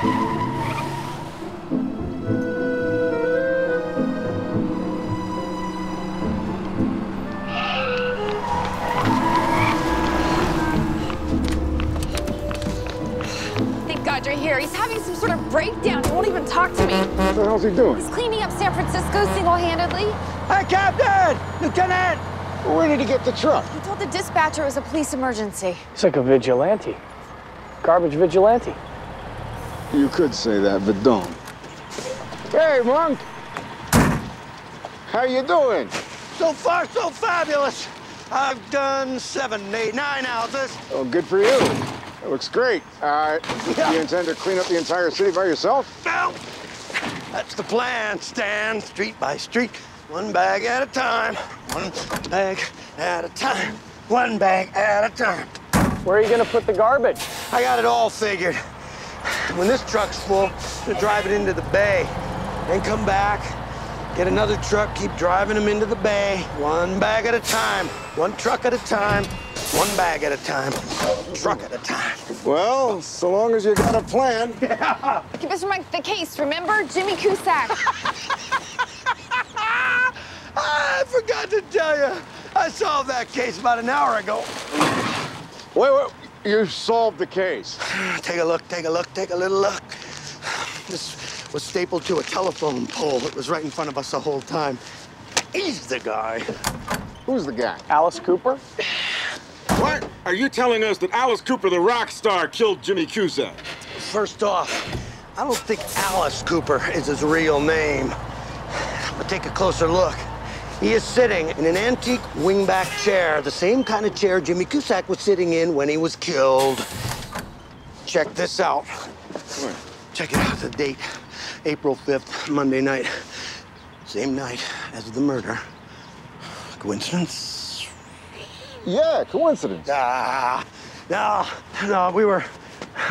Thank God you're here. He's having some sort of breakdown. He won't even talk to me. What the hell's he doing? He's cleaning up San Francisco single-handedly. Hey, Captain! Lieutenant! Where did he get the truck? He told the dispatcher it was a police emergency. It's like a vigilante. Garbage vigilante. You could say that, but don't. Hey, Monk! How you doing? So far, so fabulous. I've done seven, eight, nine houses. Oh, good for you. That looks great. Uh, all right. Yeah. You intend to clean up the entire city by yourself? Well, that's the plan, Stan. Street by street, one bag at a time. One bag at a time. One bag at a time. Where are you gonna put the garbage? I got it all figured. When this truck's full, I'm gonna drive it into the bay. Then come back, get another truck, keep driving them into the bay. One bag at a time. One truck at a time. One bag at a time. Truck at a time. Well, so long as you got a plan. Give us Mike the case, remember? Jimmy Cusack. I forgot to tell you. I solved that case about an hour ago. Wait, wait. You solved the case. Take a look, take a look, take a little look. This was stapled to a telephone pole that was right in front of us the whole time. He's the guy. Who's the guy? Alice Cooper? What? Are you telling us that Alice Cooper, the rock star, killed Jimmy Cusack? First off, I don't think Alice Cooper is his real name. But take a closer look. He is sitting in an antique wingback chair, the same kind of chair Jimmy Cusack was sitting in when he was killed. Check this out. Check it out, the date, April 5th, Monday night. Same night as the murder. Coincidence? Yeah, coincidence. Ah, no, no, we were,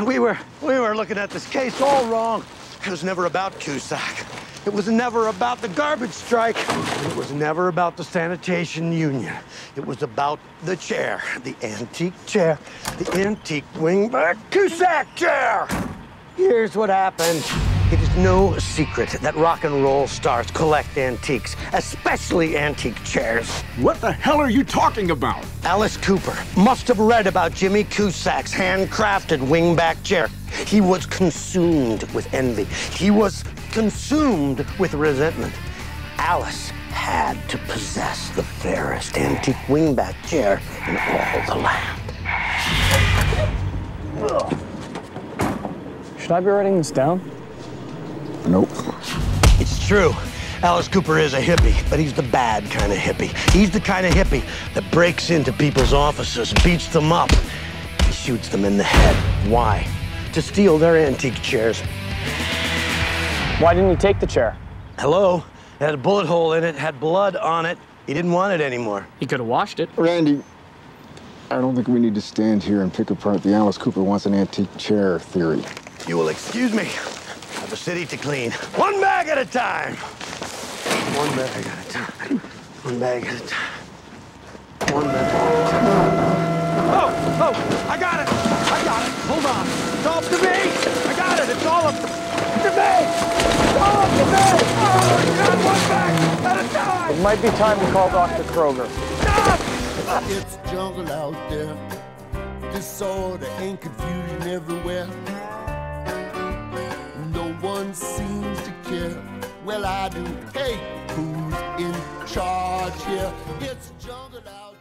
we were, we were looking at this case all wrong. It was never about Cusack. It was never about the garbage strike. It was never about the sanitation union. It was about the chair, the antique chair, the antique wingback Cusack chair. Here's what happened. It is no secret that rock and roll stars collect antiques, especially antique chairs. What the hell are you talking about? Alice Cooper must have read about Jimmy Cusack's handcrafted wingback chair. He was consumed with envy. He was consumed with resentment. Alice had to possess the fairest antique wingback chair in all the land. Should I be writing this down? Nope. It's true. Alice Cooper is a hippie, but he's the bad kind of hippie. He's the kind of hippie that breaks into people's offices, beats them up, and shoots them in the head. Why? To steal their antique chairs. Why didn't he take the chair? Hello? It had a bullet hole in it, had blood on it. He didn't want it anymore. He could have washed it. Randy, I don't think we need to stand here and pick apart the Alice Cooper wants an antique chair theory. You will excuse me. I have a city to clean. One bag at a time. One bag at a time. One bag at a time. One bag at a time. Oh, oh, I got it. I got it. Hold on. It's all up to me. I got it. It's all up to me. It's all up to me. Oh, my God, one bag at a time. It might be time to call Dr. Kroger. It's jungle out there. Disorder and confusion everywhere. One seems to care. Well, I do. Hey, who's in charge here? It's jungle out.